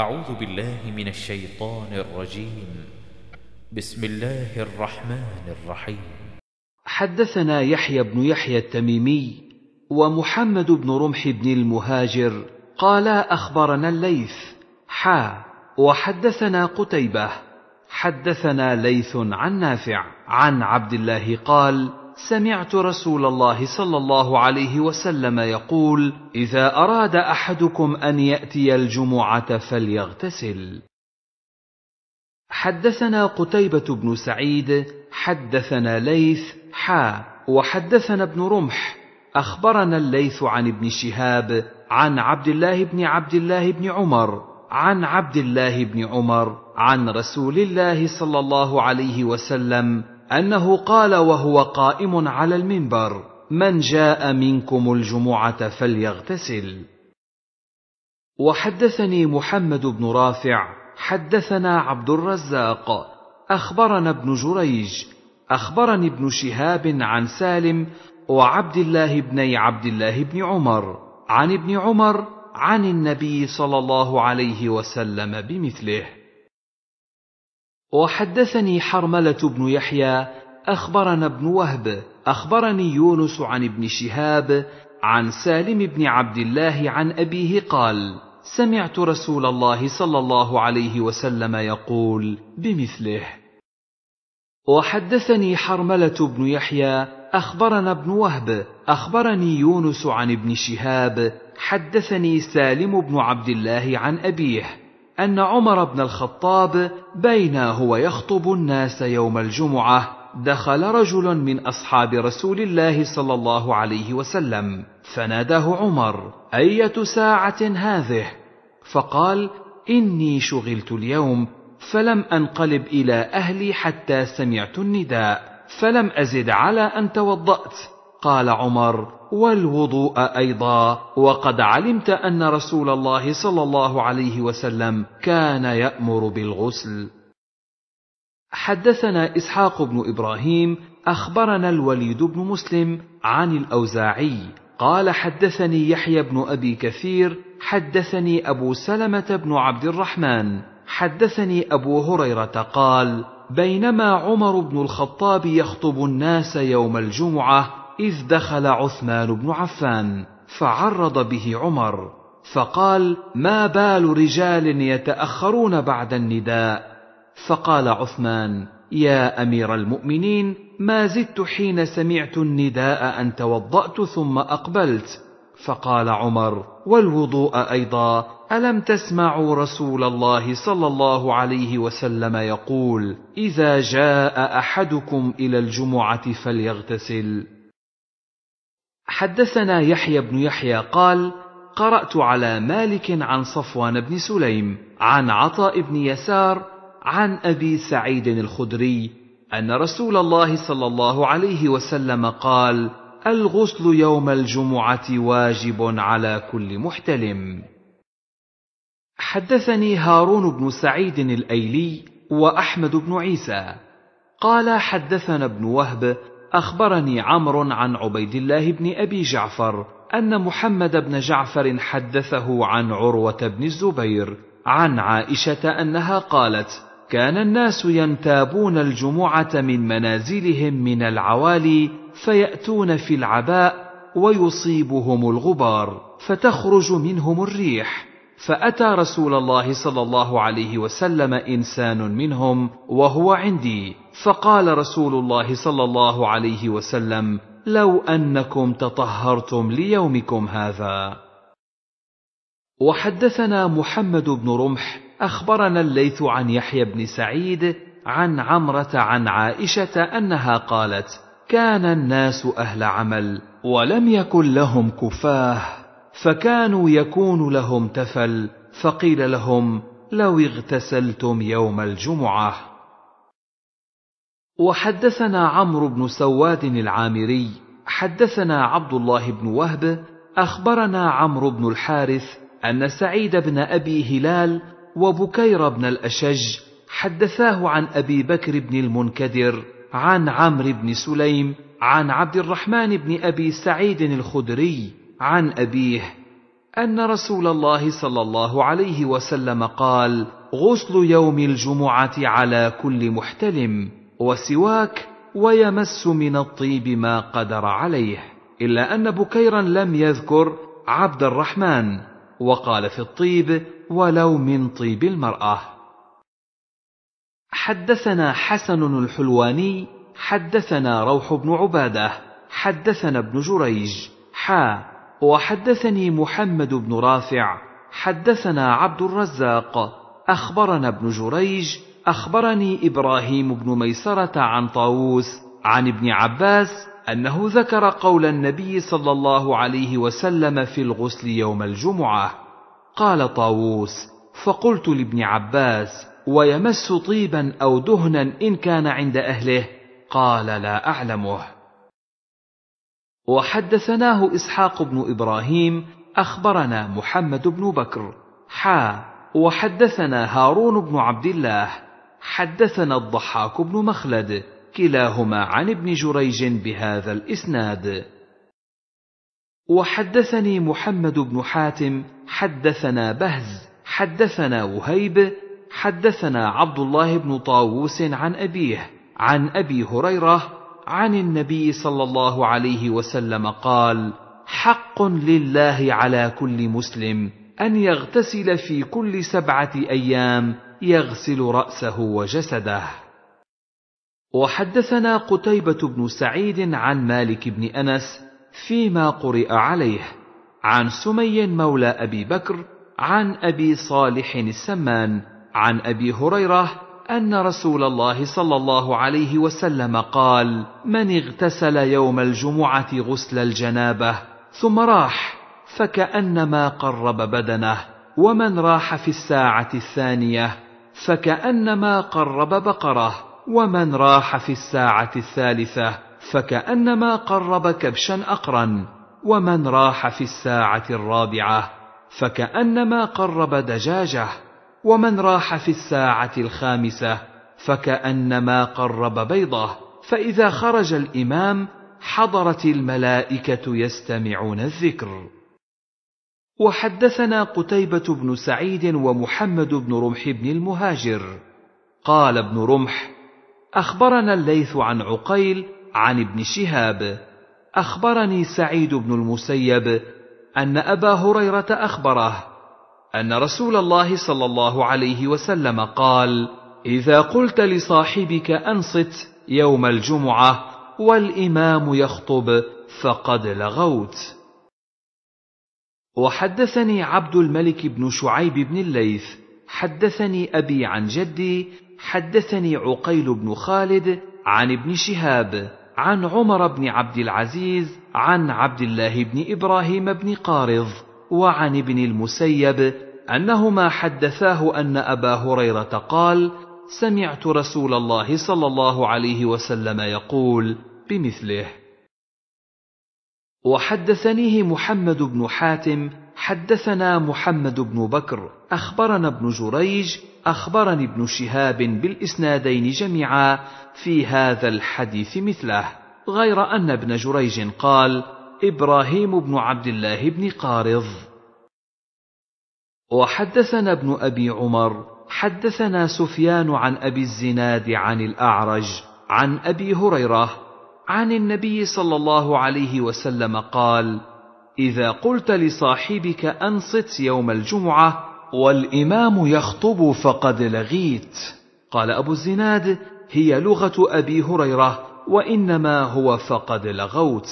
أعوذ بالله من الشيطان الرجيم. بسم الله الرحمن الرحيم. حدثنا يحيى بن يحيى التميمي ومحمد بن رمح بن المهاجر قالا أخبرنا الليث حا وحدثنا قتيبة حدثنا ليث عن نافع عن عبد الله قال سمعت رسول الله صلى الله عليه وسلم يقول إذا أراد أحدكم أن يأتي الجمعة فليغتسل. حدثنا قتيبة بن سعيد حدثنا ليث حا وحدثنا ابن رمح. أخبرنا الليث عن ابن شهاب عن عبد الله بن عبد الله بن عمر عن عبد الله بن عمر عن رسول الله صلى الله عليه وسلم أنه قال وهو قائم على المنبر من جاء منكم الجمعة فليغتسل. وحدثني محمد بن رافع حدثنا عبد الرزاق أخبرنا ابن جريج أخبرني ابن شهاب عن سالم وعبد الله بن عبد الله بن عمر عن ابن عمر عن النبي صلى الله عليه وسلم بمثله. وحدثني حرملة بن يحيى أخبرنا ابن وهب أخبرني يونس عن ابن شهاب عن سالم بن عبد الله عن أبيه قال سمعت رسول الله صلى الله عليه وسلم يقول بمثله. وحدثني حرملة بن يحيى أخبرنا ابن وهب أخبرني يونس عن ابن شهاب حدثني سالم بن عبد الله عن أبيه. أن عمر بن الخطاب بينا هو يخطب الناس يوم الجمعة دخل رجل من أصحاب رسول الله صلى الله عليه وسلم فناداه عمر أية ساعة هذه؟ فقال إني شغلت اليوم فلم أنقلب إلى أهلي حتى سمعت النداء فلم أزد على أن توضأت. قال عمر والوضوء أيضا. وقد علمت أن رسول الله صلى الله عليه وسلم كان يأمر بالغسل. حدثنا إسحاق بن إبراهيم أخبرنا الوليد بن مسلم عن الأوزاعي. قال حدثني يحيى بن أبي كثير حدثني أبو سلمة بن عبد الرحمن. حدثني أبو هريرة قال بينما عمر بن الخطاب يخطب الناس يوم الجمعة إذ دخل عثمان بن عفان فعرض به عمر فقال ما بال رجال يتأخرون بعد النداء؟ فقال عثمان يا أمير المؤمنين ما زدت حين سمعت النداء أن توضأت ثم أقبلت. فقال عمر والوضوء أيضا ألم تسمعوا رسول الله صلى الله عليه وسلم يقول اذا جاء أحدكم إلى الجمعة فليغتسل حدثنا يحيى بن يحيى قال قرأت على مالك عن صفوان بن سليم عن عطاء بن يسار عن أبي سعيد الخدري أن رسول الله صلى الله عليه وسلم قال الغسل يوم الجمعة واجب على كل محتلم. حدثني هارون بن سعيد الأيلي وأحمد بن عيسى. قال حدثنا ابن وهب أخبرني عمرو عن عبيد الله بن أبي جعفر أن محمد بن جعفر حدثه عن عروة بن الزبير عن عائشة أنها قالت كان الناس ينتابون الجمعة من منازلهم من العوالي فيأتون في العباء ويصيبهم الغبار فتخرج منهم الريح فأتى رسول الله صلى الله عليه وسلم إنسان منهم وهو عندي. فقال رسول الله صلى الله عليه وسلم لو أنكم تطهرتم ليومكم هذا. وحدثنا محمد بن رمح أخبرنا الليث عن يحيى بن سعيد عن عمرة عن عائشة أنها قالت كان الناس أهل عمل ولم يكن لهم كفاه. فكانوا يكون لهم تفل فقيل لهم لو اغتسلتم يوم الجمعة. وحدثنا عمرو بن سواد العامري حدثنا عبد الله بن وهب أخبرنا عمرو بن الحارث أن سعيد بن أبي هلال وبكير بن الأشج حدثاه عن أبي بكر بن المنكدر عن عمرو بن سليم عن عبد الرحمن بن أبي سعيد الخدري عن أبيه أن رسول الله صلى الله عليه وسلم قال غسل يوم الجمعة على كل محتلم وسواك ويمس من الطيب ما قدر عليه إلا أن بكيرا لم يذكر عبد الرحمن وقال في الطيب ولو من طيب المرأة. حدثنا حسن الحلواني حدثنا روح بن عبادة حدثنا ابن جريج حا وحدثني محمد بن رافع حدثنا عبد الرزاق أخبرنا ابن جريج أخبرني إبراهيم بن ميسرة عن طاووس عن ابن عباس أنه ذكر قول النبي صلى الله عليه وسلم في الغسل يوم الجمعة. قال طاووس فقلت لابن عباس ويمس طيبا أو دهنا إن كان عند أهله؟ قال لا أعلمه. وحدثناه إسحاق بن إبراهيم أخبرنا محمد بن بكر. حا وحدثنا هارون بن عبد الله. حدثنا الضحاك بن مخلد كلاهما عن ابن جريج بهذا الإسناد. وحدثني محمد بن حاتم حدثنا بهز حدثنا وهيب حدثنا عبد الله بن طاووس عن أبيه عن أبي هريرة عن النبي صلى الله عليه وسلم قال حق لله على كل مسلم أن يغتسل في كل سبعة أيام يغسل رأسه وجسده. وحدثنا قتيبة بن سعيد عن مالك بن أنس فيما قرئ عليه عن سمي مولى أبي بكر عن أبي صالح السمان عن أبي هريرة أن رسول الله صلى الله عليه وسلم قال من اغتسل يوم الجمعة غسل الجنابة ثم راح فكأنما قرب بدنه ومن راح في الساعة الثانية فكأنما قرب بقرة ومن راح في الساعة الثالثة فكأنما قرب كبشا أقرا ومن راح في الساعة الرابعة فكأنما قرب دجاجة. ومن راح في الساعة الخامسة فكأنما قرب بيضه فإذا خرج الإمام حضرت الملائكة يستمعون الذكر. وحدثنا قتيبة بن سعيد ومحمد بن رمح بن المهاجر. قال ابن رمح أخبرنا الليث عن عقيل عن ابن شهاب. أخبرني سعيد بن المسيب أن أبا هريرة أخبره أن رسول الله صلى الله عليه وسلم قال إذا قلت لصاحبك أنصت يوم الجمعة والإمام يخطب فقد لغوت. وحدثني عبد الملك بن شعيب بن الليث حدثني أبي عن جدي حدثني عقيل بن خالد عن ابن شهاب عن عمر بن عبد العزيز عن عبد الله بن إبراهيم بن قارض وعن ابن المسيب أنهما حدثاه أن أبا هريرة قال سمعت رسول الله صلى الله عليه وسلم يقول بمثله. وحدثنيه محمد بن حاتم حدثنا محمد بن بكر أخبرنا ابن جريج أخبرني ابن شهاب بالإسنادين جميعا في هذا الحديث مثله غير أن ابن جريج قال إبراهيم بن عبد الله بن قارض وحدثنا ابن أبي عمر حدثنا سفيان عن أبي الزناد عن الأعرج عن أبي هريرة عن النبي صلى الله عليه وسلم قال إذا قلت لصاحبك أنصت يوم الجمعة والإمام يخطب فقد لغيت قال أبو الزناد هي لغة أبي هريرة وإنما هو فقد لغوت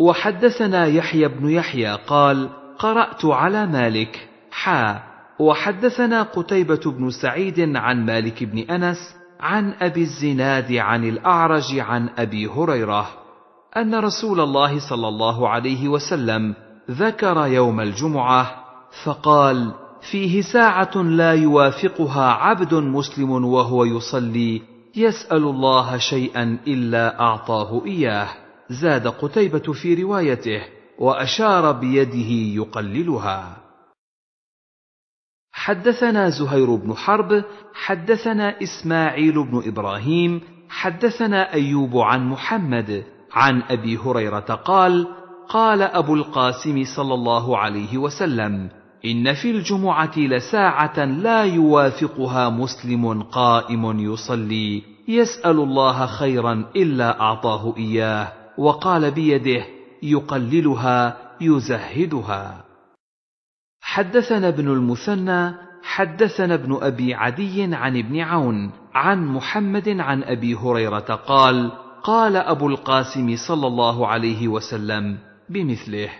وحدثنا يحيى بن يحيى قال قرأت على مالك. حا. وحدثنا قتيبة بن سعيد عن مالك بن أنس عن أبي الزناد عن الأعرج عن أبي هريرة أن رسول الله صلى الله عليه وسلم ذكر يوم الجمعة فقال فيه ساعة لا يوافقها عبد مسلم وهو يصلي يسأل الله شيئا إلا أعطاه إياه. زاد قتيبة في روايته. وأشار بيده يقللها. حدثنا زهير بن حرب حدثنا إسماعيل بن إبراهيم حدثنا أيوب عن محمد عن أبي هريرة قال قال أبو القاسم صلى الله عليه وسلم إن في الجمعة لساعة لا يوافقها مسلم قائم يصلي يسأل الله خيرا إلا أعطاه إياه وقال بيده يقللها يزهدها. حدثنا ابن المثنى حدثنا ابن أبي عدي عن ابن عون عن محمد عن أبي هريرة قال قال أبو القاسم صلى الله عليه وسلم بمثله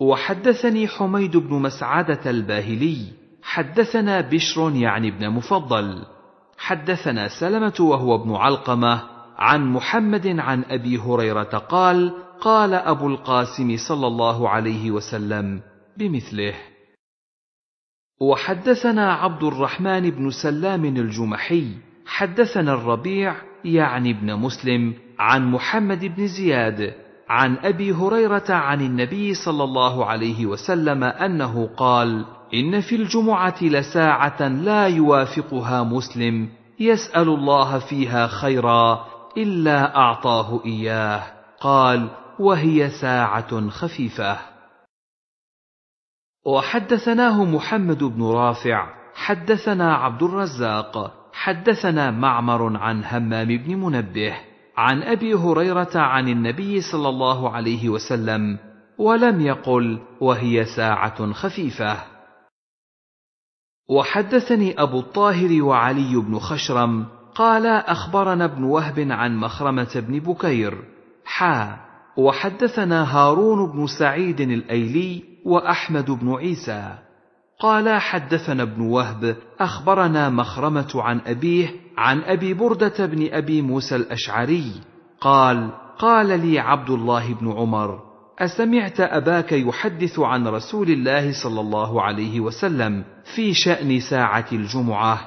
وحدثني حميد بن مسعدة الباهلي حدثنا بشر يعني ابن مفضل حدثنا سلمة وهو ابن علقمة عن محمد عن أبي هريرة قال قال أبو القاسم صلى الله عليه وسلم بمثله وحدثنا عبد الرحمن بن سلام الجمحي حدثنا الربيع يعني ابن مسلم عن محمد بن زياد عن أبي هريرة عن النبي صلى الله عليه وسلم أنه قال إن في الجمعة لساعة لا يوافقها مسلم يسأل الله فيها خيرا إلا أعطاه إياه. قال وهي ساعة خفيفة. وحدثناه محمد بن رافع حدثنا عبد الرزاق حدثنا معمر عن همام بن منبه عن أبي هريرة عن النبي صلى الله عليه وسلم ولم يقل وهي ساعة خفيفة. وحدثني أبو الطاهر وعلي بن خشرم قالا أخبرنا ابن وهب عن مخرمة بن بكير حا وحدثنا هارون بن سعيد الأيلي وأحمد بن عيسى. قال حدثنا ابن وهب أخبرنا مخرمة عن أبيه عن أبي بردة بن أبي موسى الأشعري قال قال لي عبد الله بن عمر أسمعت أباك يحدث عن رسول الله صلى الله عليه وسلم في شأن ساعة الجمعة؟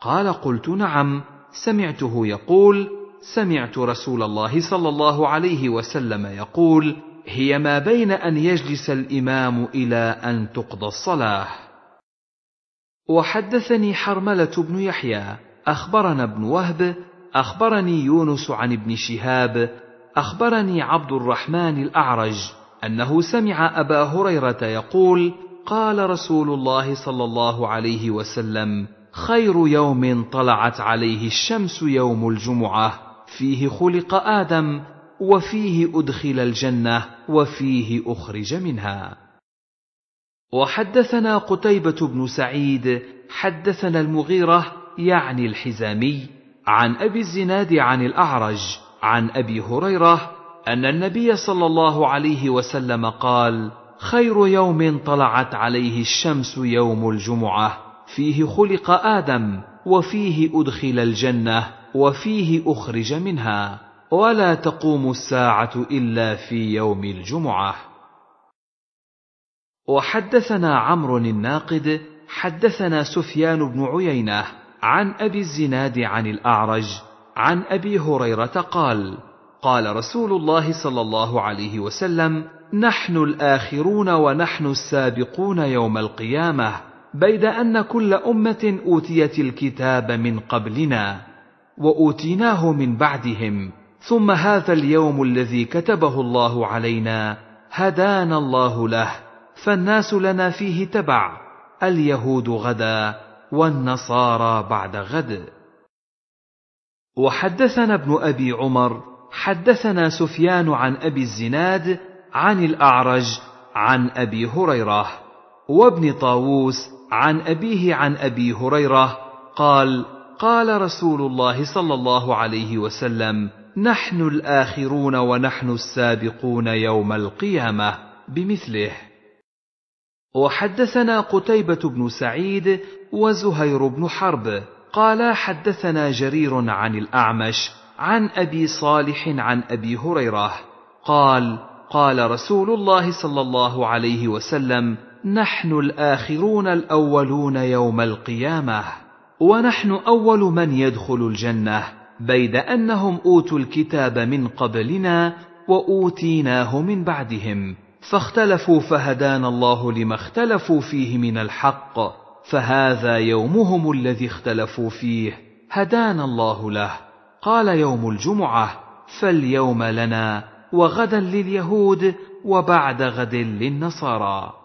قال قلت نعم. سمعته يقول سمعت رسول الله صلى الله عليه وسلم يقول هي ما بين أن يجلس الإمام إلى أن تقضى الصلاة. وحدثني حرملة بن يحيى أخبرنا ابن وهب أخبرني يونس عن ابن شهاب أخبرني عبد الرحمن الأعرج أنه سمع أبا هريرة يقول قال رسول الله صلى الله عليه وسلم خير يوم طلعت عليه الشمس يوم الجمعة. فيه خلق آدم وفيه أدخل الجنة وفيه أخرج منها. وحدثنا قتيبة بن سعيد حدثنا المغيرة يعني الحزامي عن أبي الزناد عن الأعرج عن أبي هريرة أن النبي صلى الله عليه وسلم قال خير يوم طلعت عليه الشمس يوم الجمعة. فيه خلق آدم وفيه أدخل الجنة وفيه أخرج منها. ولا تقوم الساعة إلا في يوم الجمعة. وحدثنا عمرو الناقد حدثنا سفيان بن عيينة عن أبي الزناد عن الأعرج عن أبي هريرة قال قال رسول الله صلى الله عليه وسلم نحن الآخرون ونحن السابقون يوم القيامة. بيد أن كل أمة أوتيت الكتاب من قبلنا وأوتيناه من بعدهم. ثم هذا اليوم الذي كتبه الله علينا هدانا الله له فالناس لنا فيه تبع اليهود غدا والنصارى بعد غد. وحدثنا ابن أبي عمر حدثنا سفيان عن أبي الزناد عن الأعرج عن أبي هريرة وابن طاووس عن أبيه عن أبي هريرة قال قال رسول الله صلى الله عليه وسلم نحن الآخرون ونحن السابقون يوم القيامة بمثله. وحدثنا قتيبة بن سعيد وزهير بن حرب قالا حدثنا جرير عن الأعمش عن أبي صالح عن أبي هريرة قال قال رسول الله صلى الله عليه وسلم نحن الآخرون الأولون يوم القيامة ونحن أول من يدخل الجنة بيد أنهم أوتوا الكتاب من قبلنا وأوتيناه من بعدهم فاختلفوا فهدانا الله لما اختلفوا فيه من الحق فهذا يومهم الذي اختلفوا فيه هدانا الله له. قال يوم الجمعة فاليوم لنا وغدا لليهود وبعد غد للنصارى.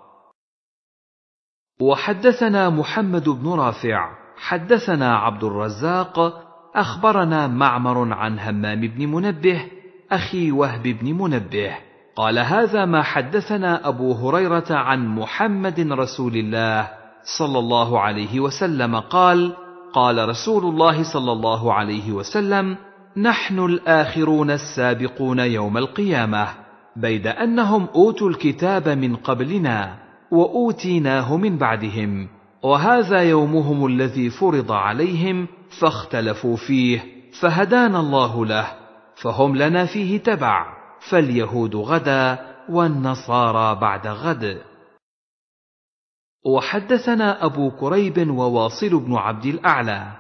وحدثنا محمد بن رافع حدثنا عبد الرزاق أخبرنا معمر عن همام بن منبه أخي وهب بن منبه. قال هذا ما حدثنا أبو هريرة عن محمد رسول الله صلى الله عليه وسلم. قال قال رسول الله صلى الله عليه وسلم نحن الآخرون السابقون يوم القيامة بيد أنهم أوتوا الكتاب من قبلنا. وأوتيناه من بعدهم وهذا يومهم الذي فرض عليهم فاختلفوا فيه فهدانا الله له فهم لنا فيه تبع فاليهود غدا والنصارى بعد غد. وحدثنا أبو كريب وواصل بن عبد الأعلى.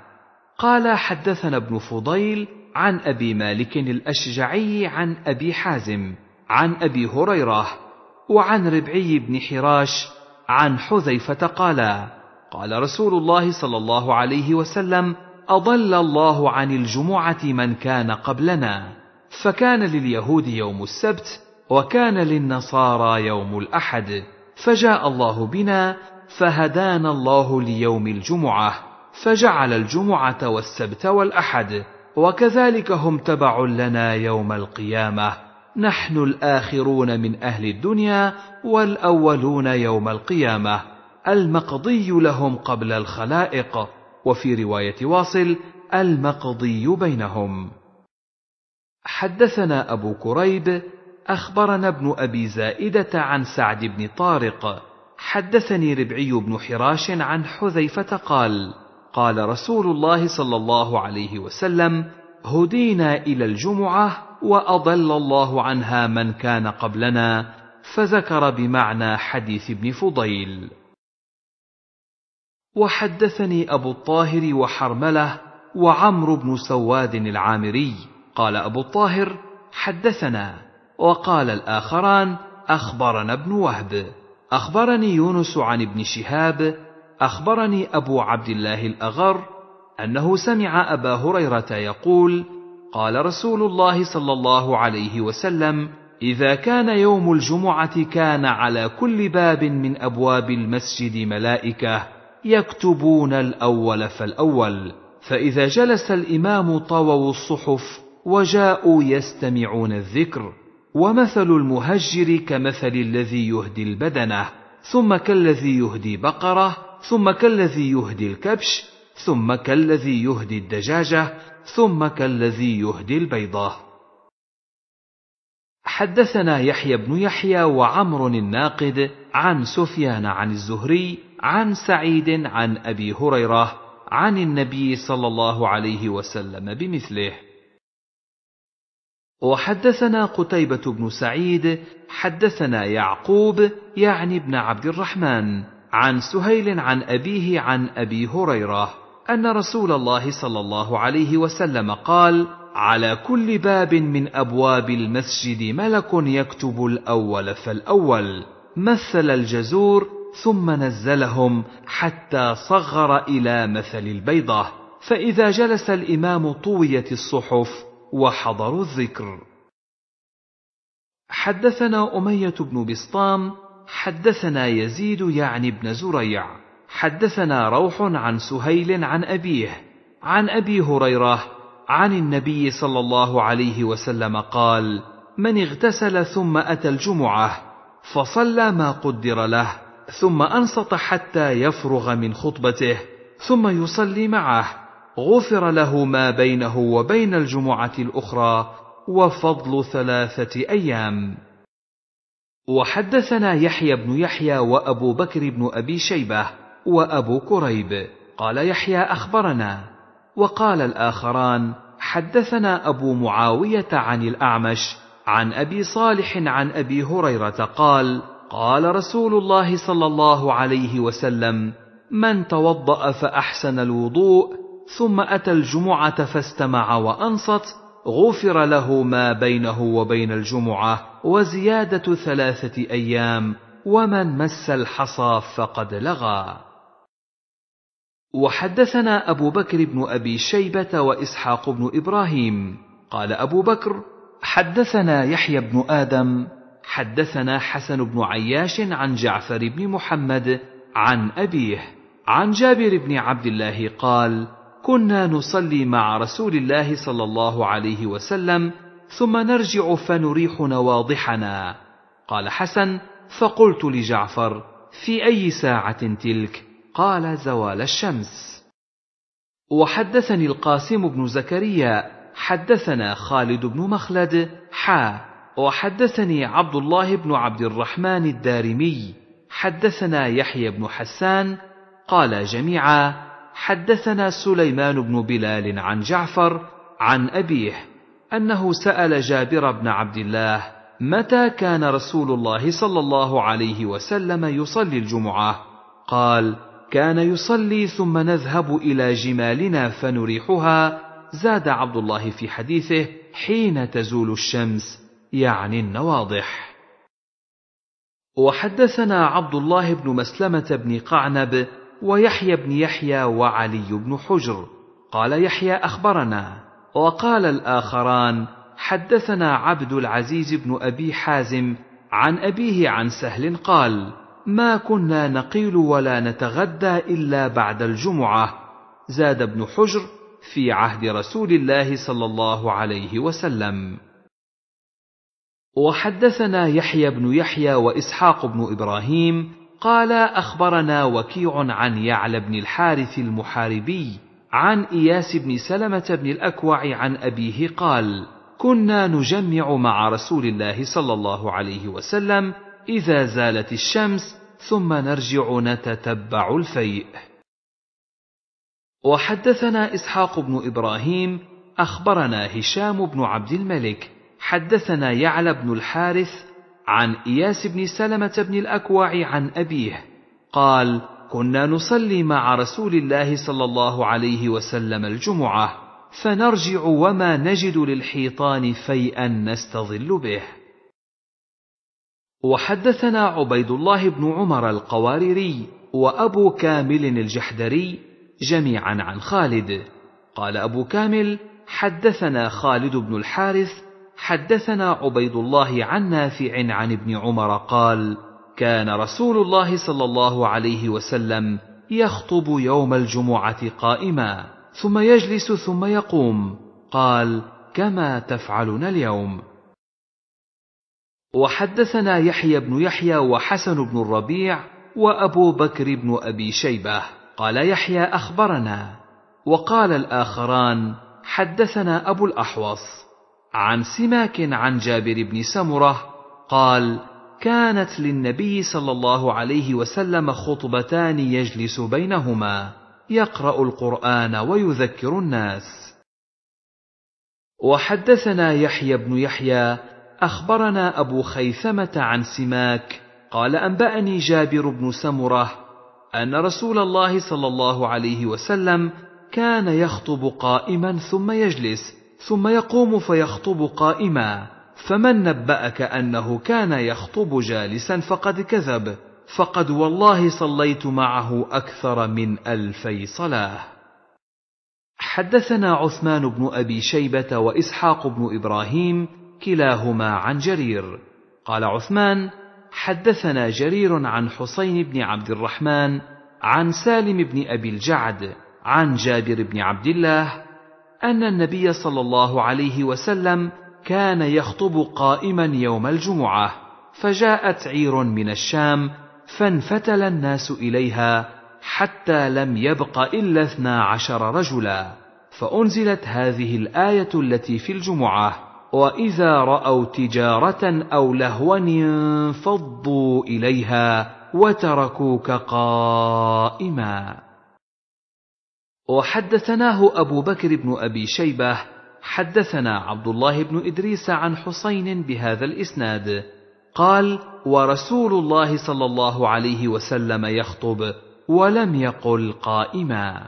قال حدثنا ابن فضيل عن أبي مالك الأشجعي عن أبي حازم عن أبي هريرة وعن ربعي بن حراش عن حذيفة قال قال رسول الله صلى الله عليه وسلم أضل الله عن الجمعة من كان قبلنا فكان لليهود يوم السبت وكان للنصارى يوم الأحد فجاء الله بنا فهدانا الله ليوم الجمعة فجعل الجمعة والسبت والأحد وكذلك هم تبع لنا يوم القيامة. نحن الآخرون من أهل الدنيا والأولون يوم القيامة. المقضي لهم قبل الخلائق. وفي رواية واصل المقضي بينهم. حدثنا أبو كريب أخبرنا ابن أبي زائدة عن سعد بن طارق. حدثني ربعي بن حراش عن حذيفة قال قال رسول الله صلى الله عليه وسلم هدينا إلى الجمعة وأضل الله عنها من كان قبلنا فذكر بمعنى حديث ابن فضيل. وحدثني أبو الطاهر وحرملة وعمرو بن سواد العامري. قال أبو الطاهر حدثنا. وقال الآخران أخبرنا ابن وهب. أخبرني يونس عن ابن شهاب. أخبرني أبو عبد الله الأغر أنه سمع أبا هريرة يقول قال رسول الله صلى الله عليه وسلم إذا كان يوم الجمعة كان على كل باب من أبواب المسجد ملائكة يكتبون الأول فالأول فإذا جلس الإمام طووا الصحف وجاءوا يستمعون الذكر ومثل المهجر كمثل الذي يهدي البدنة ثم كالذي يهدي بقرة ثم كالذي يهدي الكبش ثم كالذي يهدي الدجاجة ثم كالذي يهدي البيضة. حدثنا يحيى بن يحيى وعمر الناقد عن سفيان عن الزهري عن سعيد عن أبي هريرة عن النبي صلى الله عليه وسلم بمثله. وحدثنا قتيبة بن سعيد حدثنا يعقوب يعني ابن عبد الرحمن عن سهيل عن أبيه عن أبي هريرة. أن رسول الله صلى الله عليه وسلم قال: على كل باب من أبواب المسجد ملك يكتب الأول فالأول، مثل الجزور ثم نزلهم حتى صغر إلى مثل البيضة، فإذا جلس الإمام طويت الصحف وحضروا الذكر. حدثنا أمية بن بسطام حدثنا يزيد يعني ابن زريع. حدثنا روح عن سهيل عن أبيه عن أبي هريرة عن النبي صلى الله عليه وسلم قال من اغتسل ثم أتى الجمعة فصلى ما قدر له ثم أنصت حتى يفرغ من خطبته ثم يصلي معه غفر له ما بينه وبين الجمعة الأخرى وفضل ثلاثة أيام. وحدثنا يحيى بن يحيى وأبو بكر بن أبي شيبة وأبو كريب. قال يحيى أخبرنا. وقال الآخران حدثنا أبو معاوية عن الأعمش عن أبي صالح عن أبي هريرة قال قال رسول الله صلى الله عليه وسلم من توضأ فأحسن الوضوء ثم أتى الجمعة فاستمع وأنصت غفر له ما بينه وبين الجمعة وزيادة ثلاثة أيام ومن مس الحصى فقد لغى. وحدثنا أبو بكر بن أبي شيبة وإسحاق بن إبراهيم. قال أبو بكر حدثنا يحيى بن آدم حدثنا حسن بن عياش عن جعفر بن محمد عن أبيه عن جابر بن عبد الله قال كنا نصلي مع رسول الله صلى الله عليه وسلم ثم نرجع فنريح نواضحنا. قال حسن فقلت لجعفر في أي ساعة تلك؟ قال زوال الشمس. وحدثني القاسم بن زكريا حدثنا خالد بن مخلد حا. وحدثني عبد الله بن عبد الرحمن الدارمي حدثنا يحيى بن حسان قال جميعا حدثنا سليمان بن بلال عن جعفر عن أبيه أنه سأل جابر بن عبد الله متى كان رسول الله صلى الله عليه وسلم يصلي الجمعة؟ قال كان يصلي ثم نذهب إلى جمالنا فنريحها زاد عبد الله في حديثه حين تزول الشمس يعني النواضح. وحدثنا عبد الله بن مسلمة بن قعنب ويحيى بن يحيى وعلي بن حجر. قال يحيى أخبرنا. وقال الآخران حدثنا عبد العزيز بن أبي حازم عن أبيه عن سهل قال ما كنا نقيل ولا نتغدى إلا بعد الجمعة زاد ابن حجر في عهد رسول الله صلى الله عليه وسلم. وحدثنا يحيى بن يحيى وإسحاق بن إبراهيم قال أخبرنا وكيع عن يعلى بن الحارث المحاربي عن إياس بن سلمة بن الأكوع عن أبيه قال كنا نجمع مع رسول الله صلى الله عليه وسلم إذا زالت الشمس ثم نرجع نتتبع الفيء. وحدثنا إسحاق بن إبراهيم أخبرنا هشام بن عبد الملك حدثنا يعلى بن الحارث عن إياس بن سلمة بن الاكوع عن أبيه قال كنا نصلي مع رسول الله صلى الله عليه وسلم الجمعة فنرجع وما نجد للحيطان فيئا نستظل به. وحدثنا عبيد الله بن عمر القواريري وأبو كامل الجحدري جميعا عن خالد. قال أبو كامل حدثنا خالد بن الحارث حدثنا عبيد الله عن نافع عن ابن عمر قال كان رسول الله صلى الله عليه وسلم يخطب يوم الجمعة قائما ثم يجلس ثم يقوم. قال كما تفعلون اليوم. وحدثنا يحيى بن يحيى وحسن بن الربيع وأبو بكر بن أبي شيبة. قال يحيى أخبرنا. وقال الآخران حدثنا أبو الأحوص عن سماك عن جابر بن سمرة قال كانت للنبي صلى الله عليه وسلم خطبتان يجلس بينهما يقرأ القرآن ويذكر الناس. وحدثنا يحيى بن يحيى أخبرنا أبو خيثمة عن سماك قال أنبأني جابر بن سمرة أن رسول الله صلى الله عليه وسلم كان يخطب قائما ثم يجلس ثم يقوم فيخطب قائما فمن نبأك أنه كان يخطب جالسا فقد كذب فقد والله صليت معه أكثر من ألفي صلاة. حدثنا عثمان بن أبي شيبة وإسحاق بن إبراهيم كلاهما عن جرير. قال عثمان حدثنا جرير عن حسين بن عبد الرحمن عن سالم بن أبي الجعد عن جابر بن عبد الله أن النبي صلى الله عليه وسلم كان يخطب قائما يوم الجمعة فجاءت عير من الشام فانفتل الناس إليها حتى لم يبق إلا اثنا عشر رجلا. فأنزلت هذه الآية التي في الجمعة. واذا راوا تجاره أو لهوا انفضوا اليها وتركوك قائما وحدثناه ابو بكر بن ابي شيبه حدثنا عبد الله بن ادريس عن حسين بهذا الاسناد. قال ورسول الله صلى الله عليه وسلم يخطب ولم يقل قائما.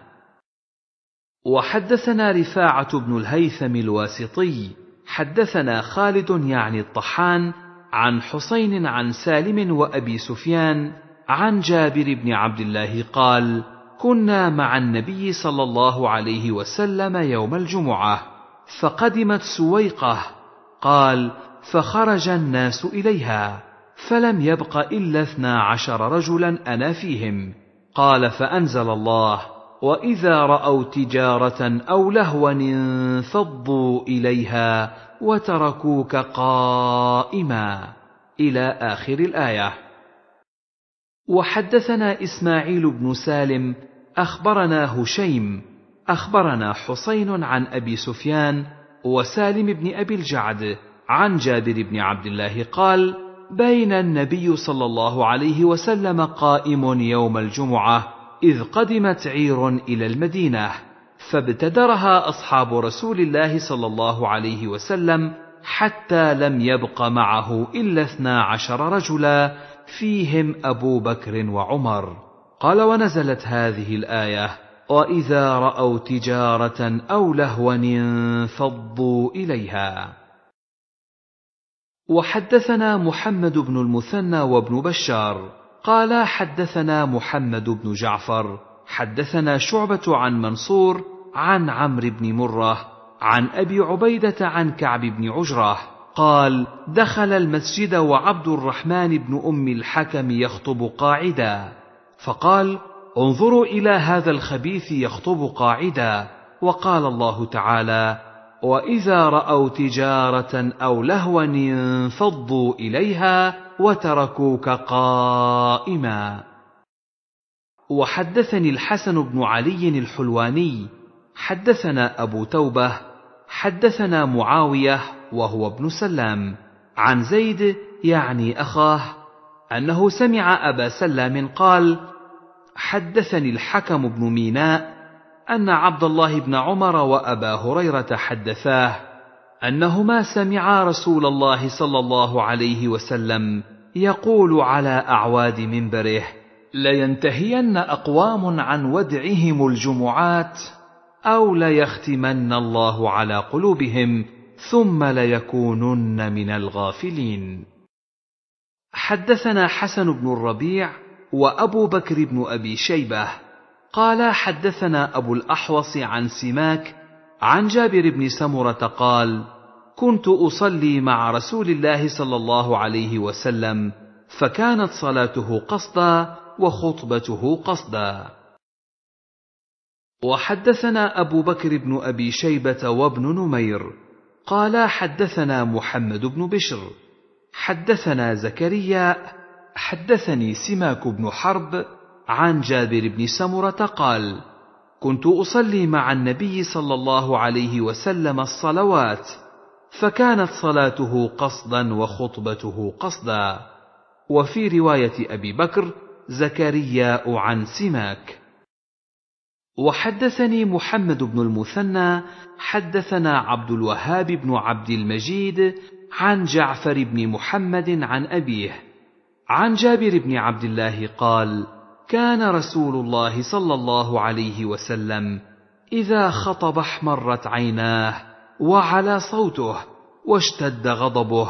وحدثنا رفاعه بن الهيثم الواسطي حدثنا خالد يعني الطحان عن حسين عن سالم وأبي سفيان عن جابر بن عبد الله قال كنا مع النبي صلى الله عليه وسلم يوم الجمعة فقدمت سويقة قال فخرج الناس إليها فلم يبق إلا اثنا عشر رجلا أنا فيهم قال فأنزل الله وإذا رأوا تجارة أو لهوا انفضوا إليها وتركوك قائما إلى آخر الآية. وحدثنا إسماعيل بن سالم أخبرنا هشيم أخبرنا حسين عن أبي سفيان وسالم بن أبي الجعد عن جابر بن عبد الله قال بين النبي صلى الله عليه وسلم قائم يوم الجمعة إذ قدمت عير إلى المدينة فابتدرها أصحاب رسول الله صلى الله عليه وسلم حتى لم يبق معه إلا اثنا عشر رجلا فيهم أبو بكر وعمر. قال ونزلت هذه الآية وإذا رأوا تجارة أو لهوا انفضوا إليها. وحدثنا محمد بن المثنى وابن بشار قال حدثنا محمد بن جعفر حدثنا شعبة عن منصور عن عمرو بن مرة عن أبي عبيدة عن كعب بن عجرة قال دخل المسجد وعبد الرحمن بن أم الحكم يخطب قاعدا. فقال انظروا إلى هذا الخبيث يخطب قاعدا. وقال الله تعالى وإذا رأوا تجارة أو لهوا انفضوا إليها وتركوك قائما. وحدثني الحسن بن علي الحلواني حدثنا أبو توبة حدثنا معاوية وهو ابن سلام عن زيد يعني أخاه أنه سمع أبا سلام قال حدثني الحكم بن ميناء أن عبد الله بن عمر وأبا هريرة حدثاه أنهما سمعا رسول الله صلى الله عليه وسلم يقول على أعواد منبره لينتهين أقوام عن ودعهم الجمعات أو ليختمن الله على قلوبهم ثم ليكونن من الغافلين. حدثنا حسن بن الربيع وأبو بكر بن أبي شيبة قال حدثنا أبو الأحوص عن سماك عن جابر بن سمرة قال كنت أصلي مع رسول الله صلى الله عليه وسلم فكانت صلاته قصدا وخطبته قصدا. وحدثنا أبو بكر بن أبي شيبة وابن نمير قال حدثنا محمد بن بشر حدثنا زكريا حدثني سماك بن حرب عن جابر بن سمرة قال كنت أصلي مع النبي صلى الله عليه وسلم الصلوات فكانت صلاته قصدا وخطبته قصدا. وفي رواية أبي بكر زكرياء عن سماك. وحدثني محمد بن المثنى حدثنا عبد الوهاب بن عبد المجيد عن جعفر بن محمد عن أبيه. عن جابر بن عبد الله قال كان رسول الله صلى الله عليه وسلم إذا خطب احمرت عيناه وعلى صوته واشتد غضبه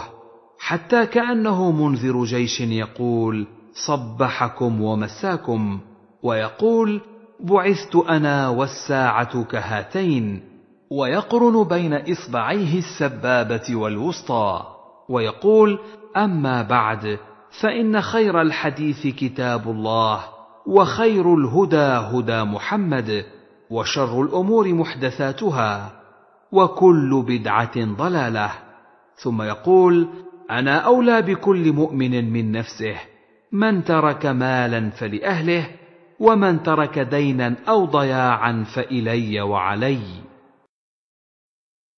حتى كأنه منذر جيش يقول صبحكم ومساكم ويقول بعثت أنا والساعة كهاتين ويقرن بين إصبعيه السبابة والوسطى. ويقول أما بعد فإن خير الحديث كتاب الله وخير الهدى هدى محمد وشر الأمور محدثاتها وكل بدعة ضلالة. ثم يقول أنا أولى بكل مؤمن من نفسه من ترك مالا فلأهله ومن ترك دينا أو ضياعا فإلي وعلي.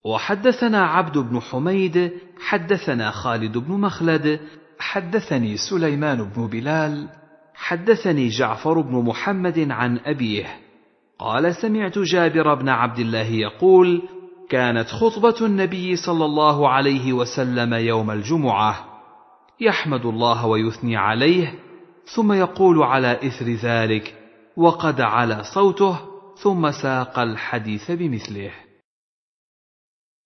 وحدثنا عبد بن حميد حدثنا خالد بن مخلد حدثني سليمان بن بلال حدثني جعفر بن محمد عن أبيه. قال سمعت جابر بن عبد الله يقول كانت خطبة النبي صلى الله عليه وسلم يوم الجمعة. يحمد الله ويثني عليه ثم يقول على إثر ذلك وقد علا صوته ثم ساق الحديث بمثله.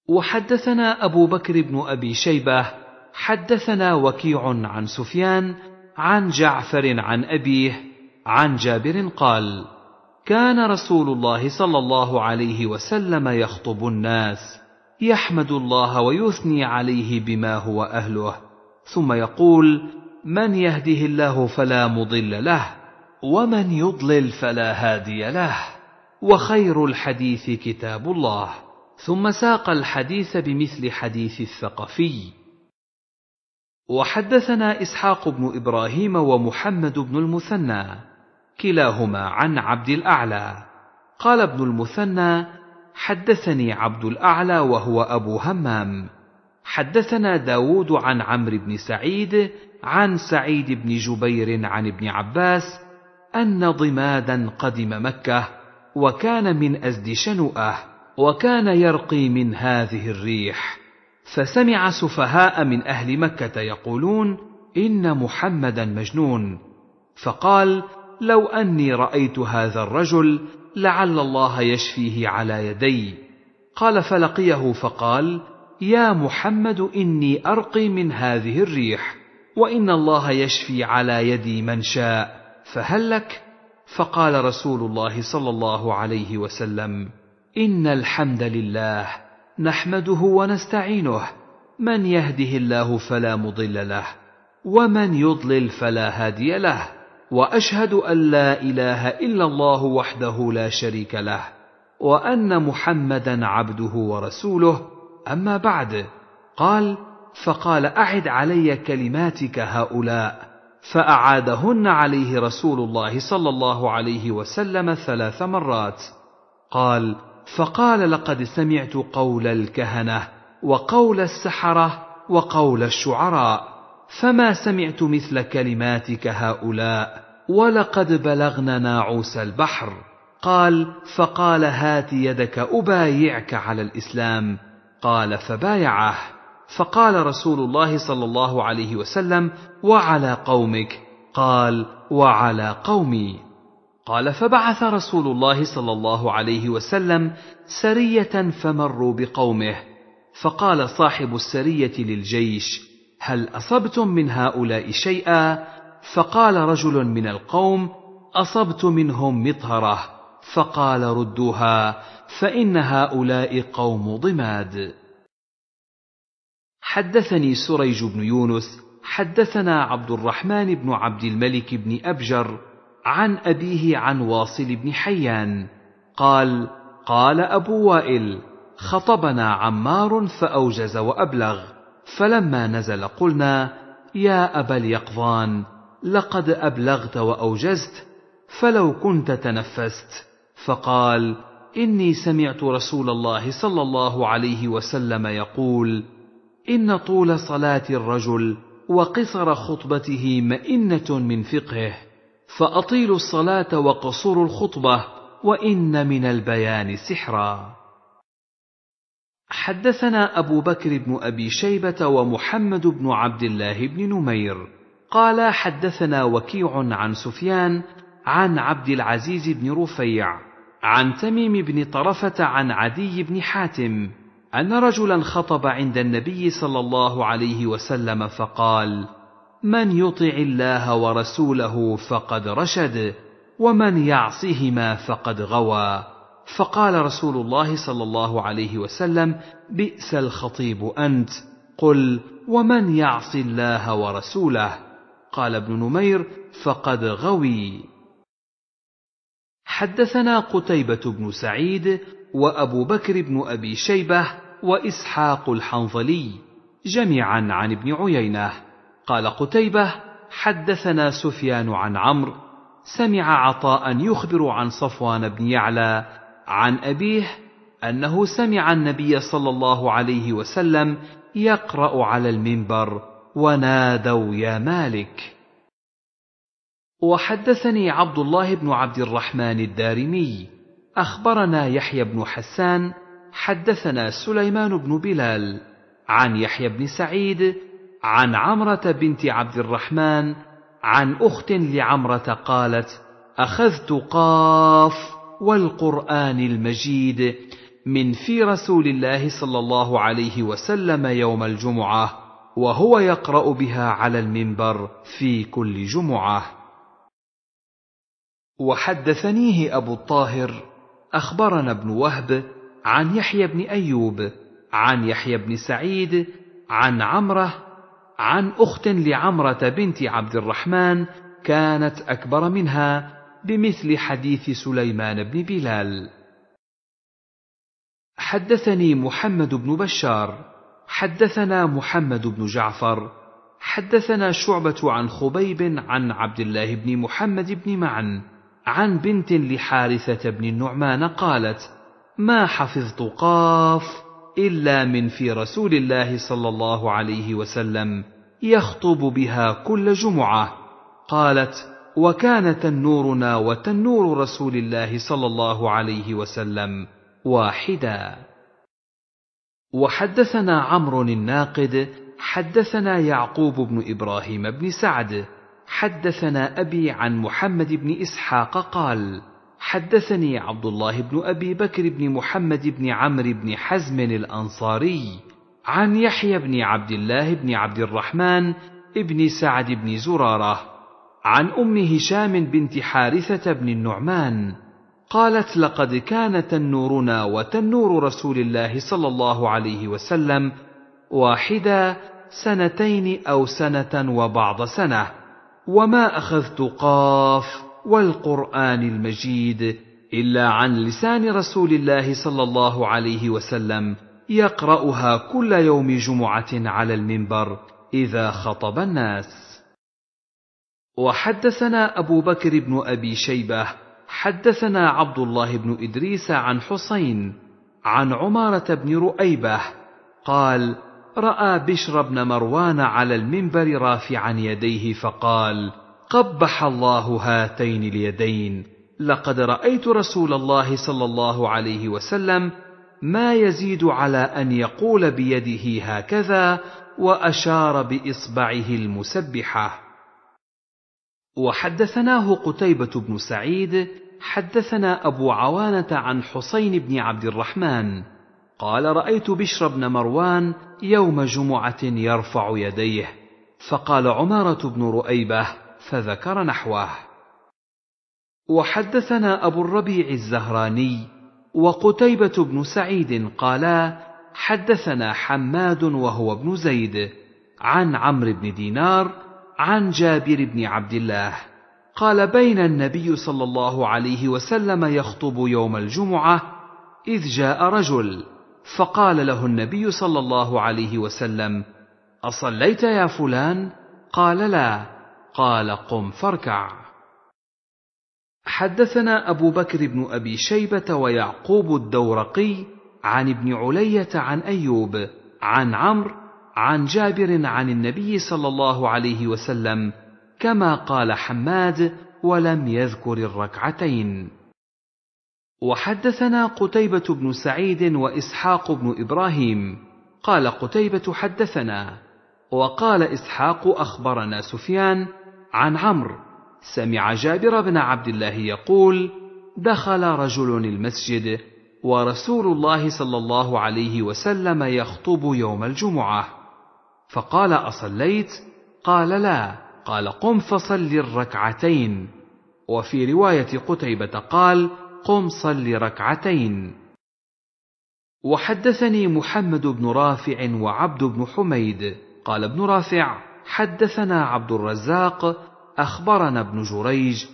وحدثنا أبو بكر بن أبي شيبة حدثنا وكيع عن سفيان عن جعفر عن أبيه عن جابر قال كان رسول الله صلى الله عليه وسلم يخطب الناس يحمد الله ويثني عليه بما هو أهله ثم يقول من يهده الله فلا مضل له ومن يضلل فلا هادي له وخير الحديث كتاب الله. ثم ساق الحديث بمثل حديث الثقفي. وحدثنا إسحاق بن إبراهيم ومحمد بن المثنى كلاهما عن عبد الأعلى. قال ابن المثنى حدثني عبد الأعلى وهو أبو همام. حدثنا داود عن عمرو بن سعيد عن سعيد بن جبير عن ابن عباس أن ضمادا قدم مكة وكان من أزد شنوءه وكان يرقي من هذه الريح. فسمع سفهاء من أهل مكة يقولون إن محمدا مجنون. فقال لو أني رأيت هذا الرجل لعل الله يشفيه على يدي. قال فلقيه فقال يا محمد إني أرقي من هذه الريح وإن الله يشفي على يدي من شاء فهل لك؟ فقال رسول الله صلى الله عليه وسلم إن الحمد لله. نحمده ونستعينه. من يهده الله فلا مضل له ومن يضلل فلا هادي له. وأشهد أن لا إله إلا الله وحده لا شريك له وأن محمدا عبده ورسوله. أما بعد قال فقال أعد علي كلماتك هؤلاء. فأعادهن عليه رسول الله صلى الله عليه وسلم ثلاث مرات. قال فقال لقد سمعت قول الكهنة وقول السحرة وقول الشعراء فما سمعت مثل كلماتك هؤلاء؟ ولقد بلغنا ناعوس البحر. قال فقال هات يدك أبايعك على الإسلام. قال فبايعه. فقال رسول الله صلى الله عليه وسلم وعلى قومك؟ قال وعلى قومي. قال فبعث رسول الله صلى الله عليه وسلم سرية فمروا بقومه فقال صاحب السرية للجيش هل أصبتم من هؤلاء شيئا؟ فقال رجل من القوم أصبت منهم مطهرة. فقال ردوها فإن هؤلاء قوم ضماد. حدثني سريج بن يونس حدثنا عبد الرحمن بن عبد الملك بن أبجر عن أبيه عن واصل بن حيان قال قال أبو وائل خطبنا عمار فأوجز وأبلغ فلما نزل قلنا يا ابا اليقظان لقد أبلغت وأوجزت فلو كنت تنفست. فقال إني سمعت رسول الله صلى الله عليه وسلم يقول إن طول صلاة الرجل وقصر خطبته مئنة من فقهه. فأطيلوا الصلاة وقصروا الخطبة وإن من البيان سحرا. حدثنا أبو بكر بن أبي شيبة ومحمد بن عبد الله بن نمير. قال حدثنا وكيع عن سفيان عن عبد العزيز بن رفيع عن تميم بن طرفة عن عدي بن حاتم أن رجلا خطب عند النبي صلى الله عليه وسلم فقال من يطع الله ورسوله فقد رشد ومن يعصهما فقد غوى. فقال رسول الله صلى الله عليه وسلم بئس الخطيب أنت. قل ومن يعص الله ورسوله؟ قال ابن نمير فقد غوي. حدثنا قتيبة بن سعيد وأبو بكر بن أبي شيبة وإسحاق الحنظلي جميعا عن ابن عيينة. قال قتيبة حدثنا سفيان عن عمرو سمع عطاء يخبر عن صفوان بن يعلى عن أبيه أنه سمع النبي صلى الله عليه وسلم يقرأ على المنبر ونادوا يا مالك! وحدثني عبد الله بن عبد الرحمن الدارمي أخبرنا يحيى بن حسان حدثنا سليمان بن بلال عن يحيى بن سعيد عن عمرة بنت عبد الرحمن عن أخت لعمرة قالت أخذت قاف والقرآن المجيد من في رسول الله صلى الله عليه وسلم يوم الجمعة وهو يقرأ بها على المنبر في كل جمعة. وحدثنيه أبو الطاهر أخبرنا ابن وهب عن يحيى بن أيوب عن يحيى بن سعيد عن عمرة عن أخت لعمرة بنت عبد الرحمن كانت أكبر منها بمثل حديث سليمان بن بلال. حدثني محمد بن بشار حدثنا محمد بن جعفر حدثنا شعبة عن خبيب عن عبد الله بن محمد بن معن عن بنت لحارثة بن النعمان قالت ما حفظت قاف إلا من في رسول الله صلى الله عليه وسلم يخطب بها كل جمعة. قالت وكان تنورنا وتنور رسول الله صلى الله عليه وسلم واحدا. وحدثنا عمرو الناقد حدثنا يعقوب بن إبراهيم بن سعد حدثنا أبي عن محمد بن إسحاق قال حدثني عبد الله بن أبي بكر بن محمد بن عمرو بن حزم الأنصاري عن يحيى بن عبد الله بن عبد الرحمن بن سعد بن زرارة عن أم هشام بنت حارثة بن النعمان قالت لقد كان تنورنا وتنور رسول الله صلى الله عليه وسلم واحدا سنتين أو سنة وبعض سنة وما أخذت قاف والقرآن المجيد إلا عن لسان رسول الله صلى الله عليه وسلم يقرأها كل يوم جمعة على المنبر إذا خطب الناس. وحدثنا أبو بكر بن أبي شيبة حدثنا عبد الله بن إدريس عن حسين عن عمارة بن رؤيبة قال رأى بشر بن مروان على المنبر رافعا يديه فقال قبح الله هاتين اليدين لقد رأيت رسول الله صلى الله عليه وسلم ما يزيد على أن يقول بيده هكذا وأشار بإصبعه المسبحة. وحدثناه قتيبة بن سعيد حدثنا أبو عوانة عن حسين بن عبد الرحمن قال رأيت بشر بن مروان يوم جمعة يرفع يديه فقال عمارة بن رؤيبة فذكر نحوه. وحدثنا أبو الربيع الزهراني وقتيبة بن سعيد قالا حدثنا حماد وهو ابن زيد عن عمرو بن دينار عن جابر بن عبد الله. قال بين النبي صلى الله عليه وسلم يخطب يوم الجمعة إذ جاء رجل فقال له النبي صلى الله عليه وسلم أصليت يا فلان؟ قال لا. قال قم فاركع. حدثنا أبو بكر بن أبي شيبة ويعقوب الدورقي عن ابن علية عن أيوب عن عمرو عن جابر عن النبي صلى الله عليه وسلم كما قال حماد ولم يذكر الركعتين. وحدثنا قتيبة بن سعيد وإسحاق بن إبراهيم. قال قتيبة حدثنا وقال إسحاق أخبرنا سفيان عن عمرو. سمع جابر بن عبد الله يقول دخل رجل المسجد ورسول الله صلى الله عليه وسلم يخطب يوم الجمعة. فقال أصليت؟ قال لا. قال قم فصل الركعتين. وفي رواية قتيبة قال قم صل ركعتين. وحدثني محمد بن رافع وعبد بن حميد. قال ابن رافع حدثنا عبد الرزاق أخبرنا ابن جريج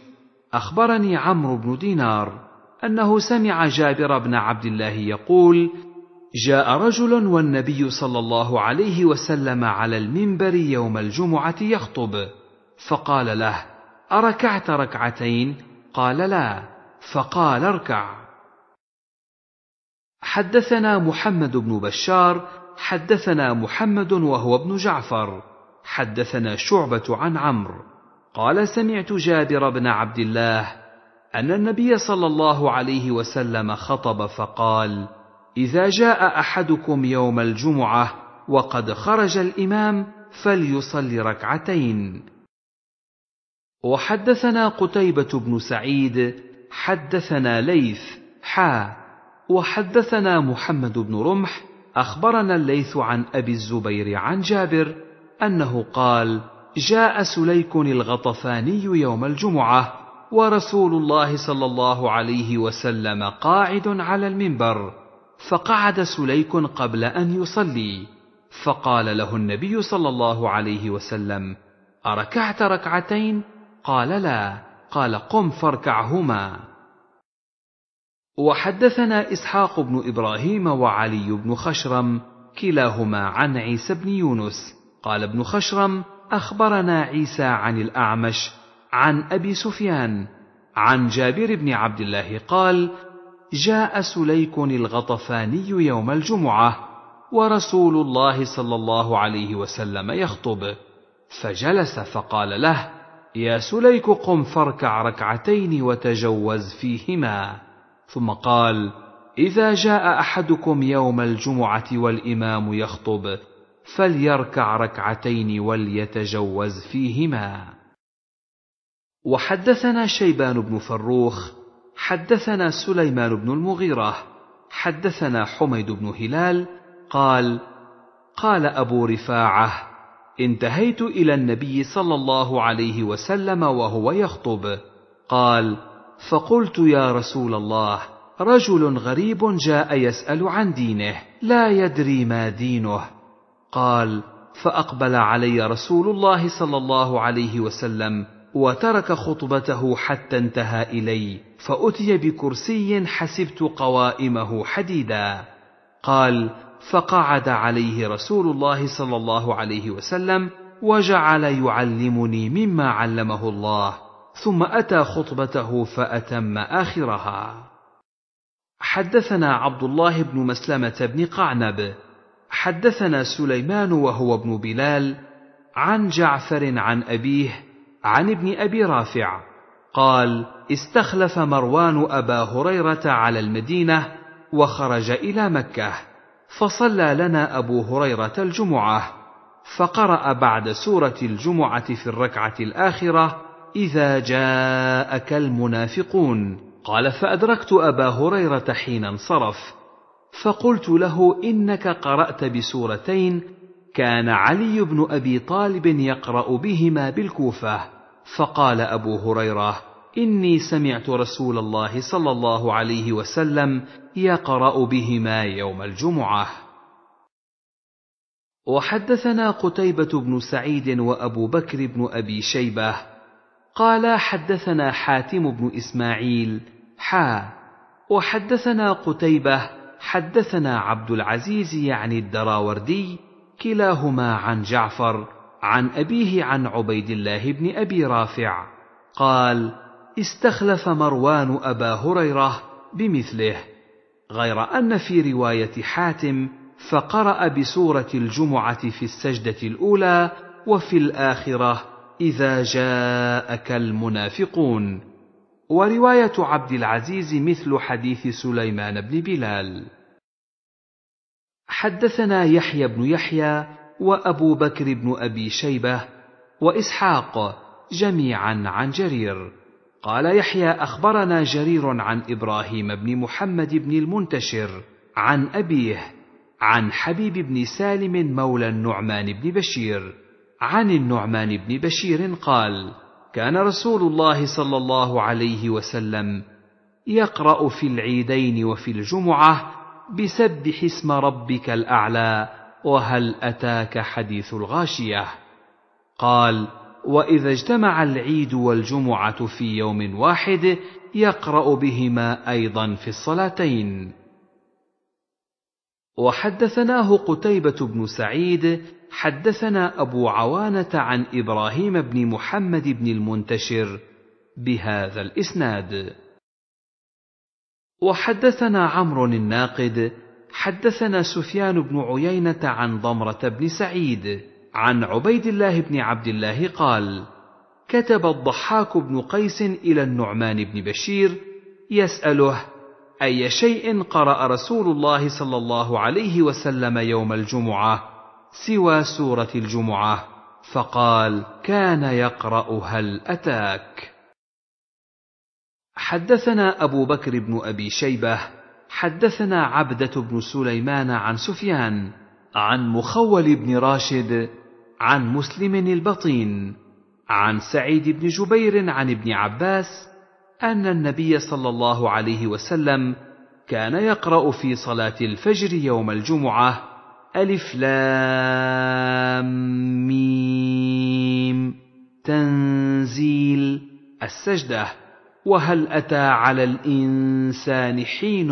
أخبرني عمرو بن دينار أنه سمع جابر بن عبد الله يقول جاء رجل والنبي صلى الله عليه وسلم على المنبر يوم الجمعة يخطب فقال له أركعت ركعتين؟ قال لا. فقال اركع. حدثنا محمد بن بشار حدثنا محمد وهو ابن جعفر. حدثنا شعبة عن عمرو قال سمعت جابر بن عبد الله أن النبي صلى الله عليه وسلم خطب فقال إذا جاء أحدكم يوم الجمعة وقد خرج الإمام فليصل ركعتين. وحدثنا قتيبة بن سعيد حدثنا ليث حا. وحدثنا محمد بن رمح أخبرنا الليث عن أبي الزبير عن جابر أنه قال جاء سليك الغطفاني يوم الجمعة ورسول الله صلى الله عليه وسلم قاعد على المنبر فقعد سليك قبل أن يصلي فقال له النبي صلى الله عليه وسلم أركعت ركعتين؟ قال لا. قال قم فاركعهما. وحدثنا إسحاق بن إبراهيم وعلي بن خشرم كلاهما عن عيسى بن يونس قال ابن خشرم أخبرنا عيسى عن الأعمش عن أبي سفيان عن جابر بن عبد الله قال جاء سليك الغطفاني يوم الجمعة ورسول الله صلى الله عليه وسلم يخطب فجلس فقال له يا سليك قم فاركع ركعتين وتجوز فيهما. ثم قال إذا جاء أحدكم يوم الجمعة والإمام يخطب فليركع ركعتين وليتجوز فيهما. وحدثنا شيبان بن فروخ حدثنا سليمان بن المغيرة حدثنا حميد بن هلال قال قال أبو رفاعة انتهيت إلى النبي صلى الله عليه وسلم وهو يخطب. قال فقلت يا رسول الله رجل غريب جاء يسأل عن دينه لا يدري ما دينه. قال فأقبل علي رسول الله صلى الله عليه وسلم وترك خطبته حتى انتهى إلي فأتي بكرسي حسبت قوائمه حديدا. قال فقعد عليه رسول الله صلى الله عليه وسلم وجعل يعلمني مما علمه الله ثم أتى خطبته فأتم آخرها. حدثنا عبد الله بن مسلمة بن قعنب حدثنا سليمان وهو ابن بلال عن جعفر عن أبيه عن ابن أبي رافع قال استخلف مروان أبا هريرة على المدينة وخرج إلى مكة فصلى لنا أبو هريرة الجمعة فقرأ بعد سورة الجمعة في الركعة الآخرة إذا جاءك المنافقون قال فأدركت أبا هريرة حين انصرف فقلت له إنك قرأت بسورتين كان علي بن أبي طالب يقرأ بهما بالكوفة. فقال أبو هريرة إني سمعت رسول الله صلى الله عليه وسلم يقرأ بهما يوم الجمعة. وحدثنا قتيبة بن سعيد وأبو بكر بن أبي شيبة. قال حدثنا حاتم بن إسماعيل حا. وحدثنا قتيبة حدثنا عبد العزيز يعني الدراوردي كلاهما عن جعفر عن أبيه عن عبيد الله بن أبي رافع. قال استخلف مروان أبا هريرة بمثله غير أن في رواية حاتم فقرأ بسورة الجمعة في السجدة الأولى وفي الآخرة إذا جاءك المنافقون ورواية عبد العزيز مثل حديث سليمان بن بلال. حدثنا يحيى بن يحيى وأبو بكر بن أبي شيبة وإسحاق جميعا عن جرير. قال يحيى أخبرنا جرير عن إبراهيم بن محمد بن المنتشر عن أبيه عن حبيب بن سالم مولى النعمان بن بشير عن النعمان بن بشير قال كان رسول الله صلى الله عليه وسلم يقرأ في العيدين وفي الجمعة بسبح اسم ربك الأعلى وهل أتاك حديث الغاشية؟ قال وإذا اجتمع العيد والجمعة في يوم واحد يقرأ بهما أيضا في الصلاتين. وحدثناه قتيبة بن سعيد حدثنا أبو عوانة عن إبراهيم بن محمد بن المنتشر بهذا الإسناد. وحدثنا عمرو الناقد حدثنا سفيان بن عيينة عن ضمرة بن سعيد عن عبيد الله بن عبد الله قال كتب الضحاك بن قيس إلى النعمان بن بشير يسأله أي شيء قرأ رسول الله صلى الله عليه وسلم يوم الجمعة سوى سورة الجمعة فقال كان يقرأ هل أتاك؟ حدثنا أبو بكر بن أبي شيبة حدثنا عبدة بن سليمان عن سفيان عن مخول بن راشد عن مسلم البطين عن سعيد بن جبير عن ابن عباس أن النبي صلى الله عليه وسلم كان يقرأ في صلاة الفجر يوم الجمعة ألف لام ميم. تنزيل السجدة. وهل أتى على الإنسان حين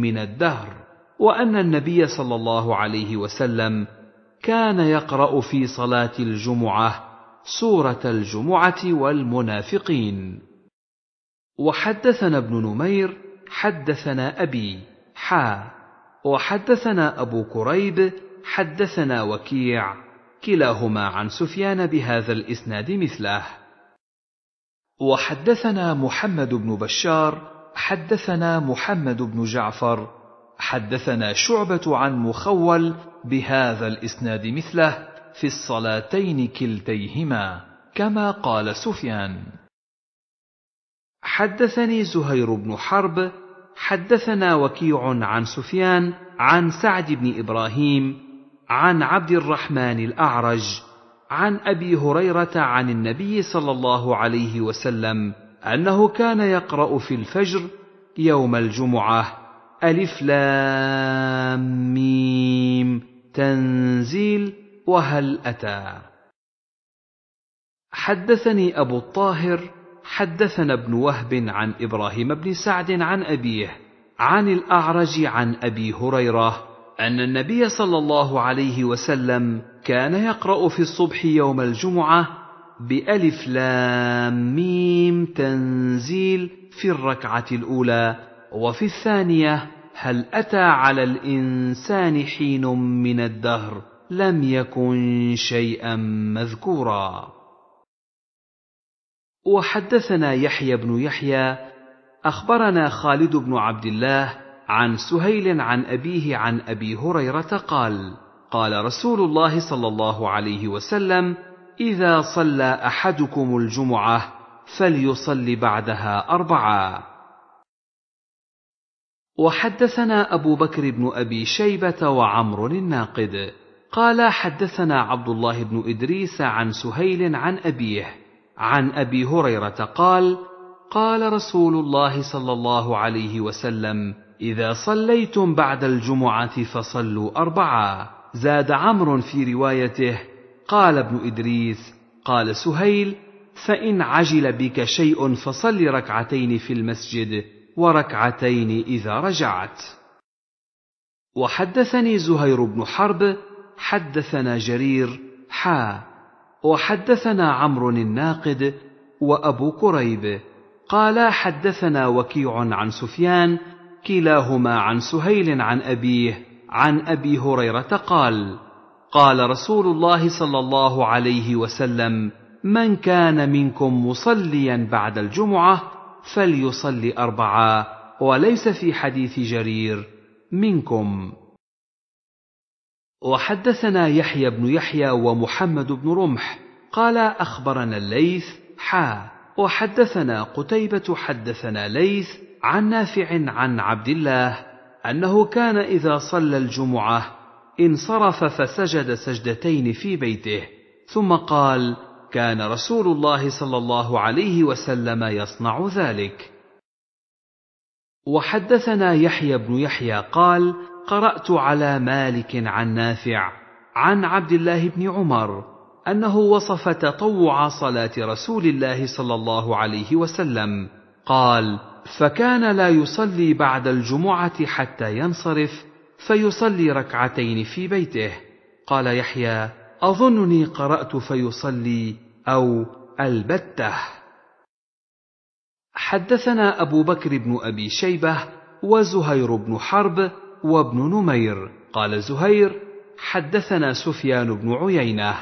من الدهر؟ وأن النبي صلى الله عليه وسلم كان يقرأ في صلاة الجمعة سورة الجمعة والمنافقين. وحدثنا ابن نمير حدثنا أبي حا وحدثنا أبو كريب حدثنا وكيع كلاهما عن سفيان بهذا الإسناد مثله. وحدثنا محمد بن بشار حدثنا محمد بن جعفر حدثنا شعبة عن مخول بهذا الإسناد مثله في الصلاتين كلتيهما كما قال سفيان. حدثني زهير بن حرب حدثنا وكيع عن سفيان عن سعد بن إبراهيم عن عبد الرحمن الأعرج عن أبي هريرة عن النبي صلى الله عليه وسلم أنه كان يقرأ في الفجر يوم الجمعة ألف لام ميم تنزيل وهل أتى. حدثني أبو الطاهر حدثنا ابن وهب عن إبراهيم بن سعد عن أبيه عن الأعرج عن أبي هريرة أن النبي صلى الله عليه وسلم كان يقرأ في الصبح يوم الجمعة بألف لام ميم تنزيل في الركعة الأولى وفي الثانية هل أتى على الإنسان حين من الدهر؟ لم يكن شيئا مذكورا. وحدثنا يحيى بن يحيى أخبرنا خالد بن عبد الله عن سهيل عن أبيه عن أبي هريرة قال قال رسول الله صلى الله عليه وسلم إذا صلى أحدكم الجمعة فليصل بعدها اربعا وحدثنا أبو بكر بن أبي شيبة وعمر الناقد قال حدثنا عبد الله بن إدريس عن سهيل عن أبيه عن أبي هريرة قال قال رسول الله صلى الله عليه وسلم إذا صليتم بعد الجمعة فصلوا اربعا زاد عمرو في روايته قال ابن إدريس قال سهيل فإن عجل بك شيء فصل ركعتين في المسجد وركعتين إذا رجعت. وحدثني زهير بن حرب حدثنا جرير حا. وحدثنا عمرو الناقد وأبو كريب. قالا حدثنا وكيع عن سفيان كلاهما عن سهيل عن أبيه عن أبي هريرة قال قال رسول الله صلى الله عليه وسلم من كان منكم مصليا بعد الجمعة فليصلي اربعا وليس في حديث جرير منكم. وحدثنا يحيى بن يحيى ومحمد بن رمح قال أخبرنا الليث حا وحدثنا قتيبة حدثنا ليث عن نافع عن عبد الله أنه كان إذا صلى الجمعة انصرف فسجد سجدتين في بيته ثم قال كان رسول الله صلى الله عليه وسلم يصنع ذلك وحدثنا يحيى بن يحيى قال قرأت على مالك عن نافع عن عبد الله بن عمر أنه وصف تطوع صلاة رسول الله صلى الله عليه وسلم قال فكان لا يصلي بعد الجمعة حتى ينصرف فيصلي ركعتين في بيته. قال يحيى أظنني قرأت فيصلي أو البتة. حدثنا أبو بكر بن أبي شيبة وزهير بن حرب وابن نمير. قال زهير حدثنا سفيان بن عيينة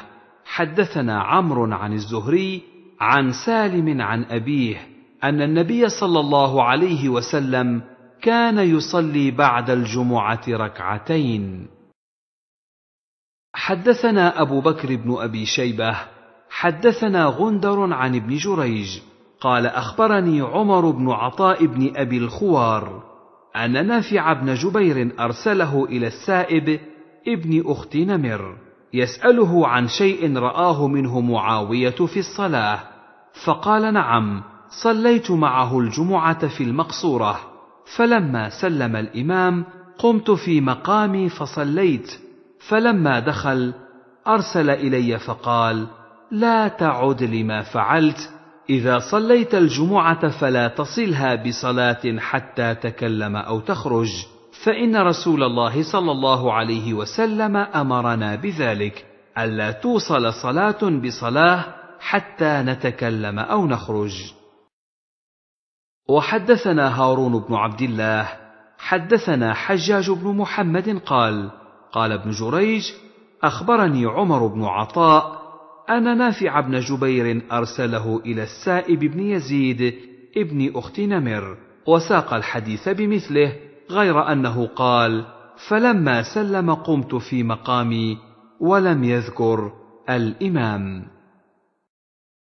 حدثنا عمرو عن الزهري عن سالم عن أبيه أن النبي صلى الله عليه وسلم كان يصلي بعد الجمعة ركعتين. حدثنا أبو بكر بن أبي شيبة حدثنا غندر عن ابن جريج قال أخبرني عمر بن عطاء بن أبي الخوار أن نافع بن جبير أرسله إلى السائب ابن أخت نمر يسأله عن شيء رآه منه معاوية في الصلاة فقال نعم صليت معه الجمعة في المقصورة فلما سلم الإمام قمت في مقامي فصليت فلما دخل أرسل إلي فقال لا تعد لما فعلت إذا صليت الجمعة فلا تصلها بصلاة حتى تكلم أو تخرج فإن رسول الله صلى الله عليه وسلم أمرنا بذلك ألا توصل صلاة بصلاة حتى نتكلم أو نخرج. وحدثنا هارون بن عبد الله حدثنا حجاج بن محمد قال قال ابن جريج أخبرني عمر بن عطاء أن نافع بن جبير أرسله إلى السائب بن يزيد ابن أخت نمر وساق الحديث بمثله غير أنه قال فلما سلم قمت في مقامي ولم يذكر الإمام.